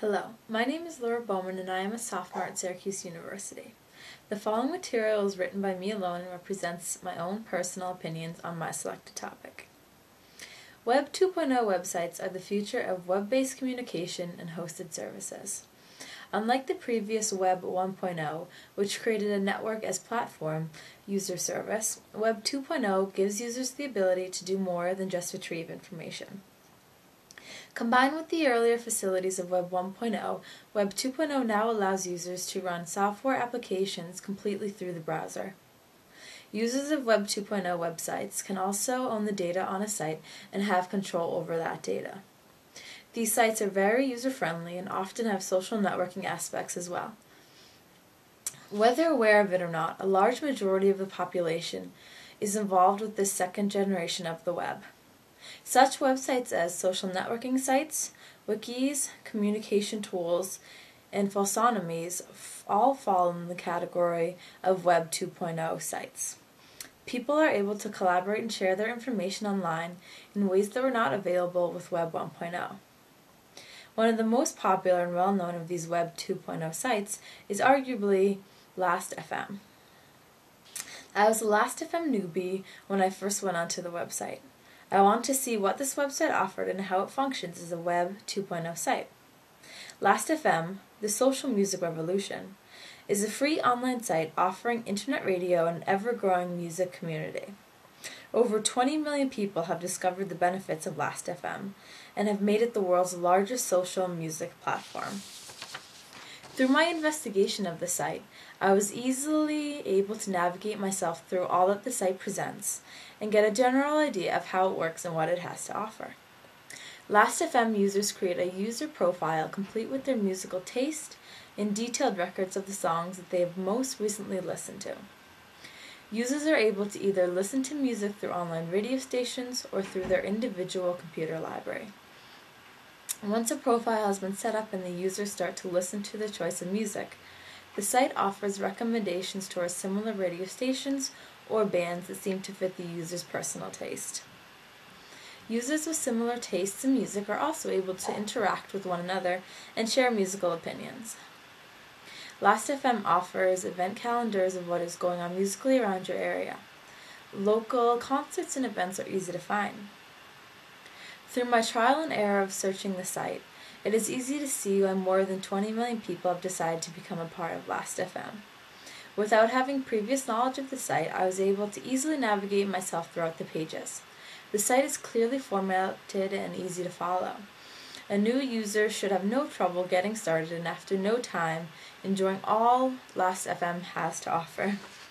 Hello, my name is Laura Bowman and I am a sophomore at Syracuse University. The following material is written by me alone and represents my own personal opinions on my selected topic. Web 2.0 websites are the future of web-based communication and hosted services. Unlike the previous Web 1.0, which created a network as platform user service, Web 2.0 gives users the ability to do more than just retrieve information. Combined with the earlier facilities of Web 1.0, Web 2.0 now allows users to run software applications completely through the browser. Users of Web 2.0 websites can also own the data on a site and have control over that data. These sites are very user-friendly and often have social networking aspects as well. Whether aware of it or not, a large majority of the population is involved with this second generation of the web. Such websites as social networking sites, wikis, communication tools, and folksonomies all fall in the category of Web 2.0 sites. People are able to collaborate and share their information online in ways that were not available with Web 1.0. One of the most popular and well known of these Web 2.0 sites is arguably Last.fm. I was a Last.fm newbie when I first went onto the website. I want to see what this website offered and how it functions as a Web 2.0 site. Last.fm, the social music revolution, is a free online site offering internet radio and an ever-growing music community. Over 20 million people have discovered the benefits of Last.fm and have made it the world's largest social music platform. Through my investigation of the site, I was easily able to navigate myself through all that the site presents and get a general idea of how it works and what it has to offer. Last.fm users create a user profile complete with their musical taste and detailed records of the songs that they have most recently listened to. Users are able to either listen to music through online radio stations or through their individual computer library. Once a profile has been set up and the users start to listen to their choice of music, the site offers recommendations towards similar radio stations or bands that seem to fit the user's personal taste. Users with similar tastes in music are also able to interact with one another and share musical opinions. Last.fm offers event calendars of what is going on musically around your area. Local concerts and events are easy to find. Through my trial and error of searching the site, it is easy to see why more than 20 million people have decided to become a part of Last.fm. Without having previous knowledge of the site, I was able to easily navigate myself throughout the pages. The site is clearly formatted and easy to follow. A new user should have no trouble getting started and after no time enjoying all Last.fm has to offer.